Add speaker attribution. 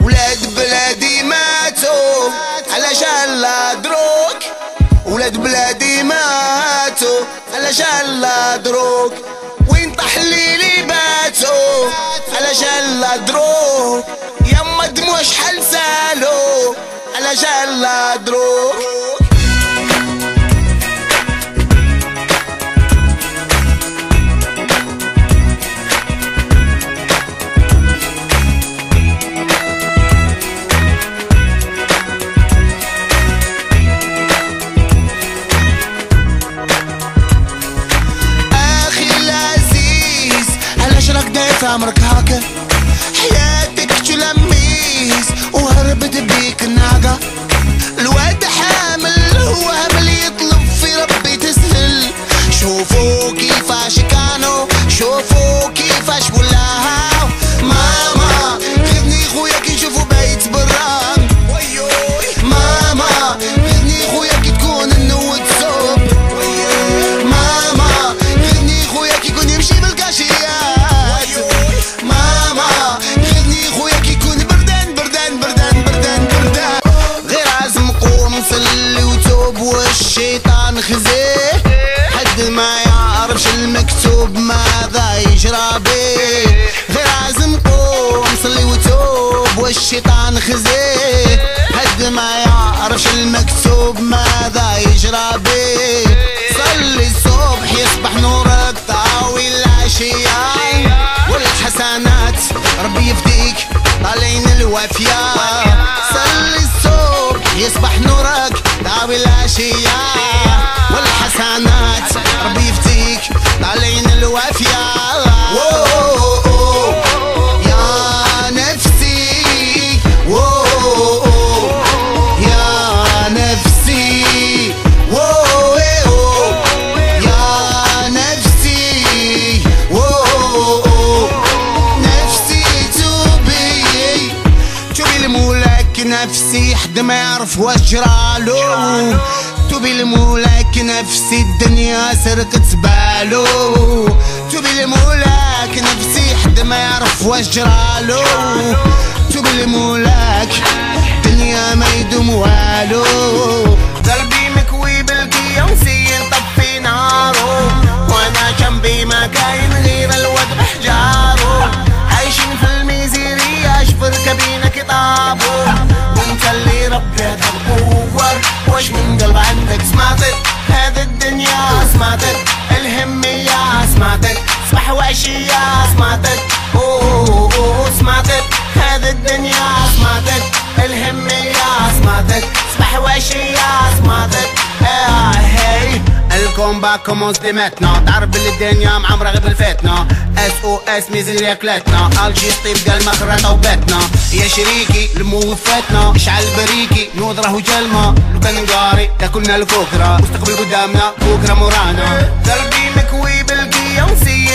Speaker 1: ولاد بلادي ماتوا علشان لا دروك ولاد بلادي ماتوا علشان لا دروك وين طحليلي باتوا علشان لا دروك يما دموع شحال سالوا علشان لا دروك عمرك هاكا. حياتك تلميس وهربت بيك الناقة. الواد حامل هو همل يطلب في ربي تسهل. شوفوا والشيطان خزيه حد ما يعرفش المكتوب ماذا يجرى بيه غير عزم قوم صلي وتوب والشيطان خزيه حد ما يعرفش المكتوب ماذا يجرى بيه صلي الصبح يصبح نورك طاوي العشية والحسنات ربي يفديك طالعين الوافية صلي الصبح يصبح نورك طاوي العشية والحسنات ربي يفديك طالعين الوافية. نفسي حد ما يعرف واش جرالو. توبي لمولاك نفسي الدنيا سرقت بالو توبي لمولاك نفسي حد ما يعرف واش جرالو. وعشية سمعتك أوه أوه سمعتك هذه الدنيا سمعتك الهمية سمعتك صبح وعشية سمعتك آه هي الكومبا كومونس تعرف باللي الدنيا معمرة غير بالفتنة اس أو اس ميزيريا كلاتنا ألجي طيب قال مخرطة وباتنا يا شريكي الموفاتنا اشعل بريكي نوضره وجلمة لو كان قاري تاكلنا الكوكرة. مستقبل قدامنا بكرة مورانا. قلبي مكوي بالقيا ونسي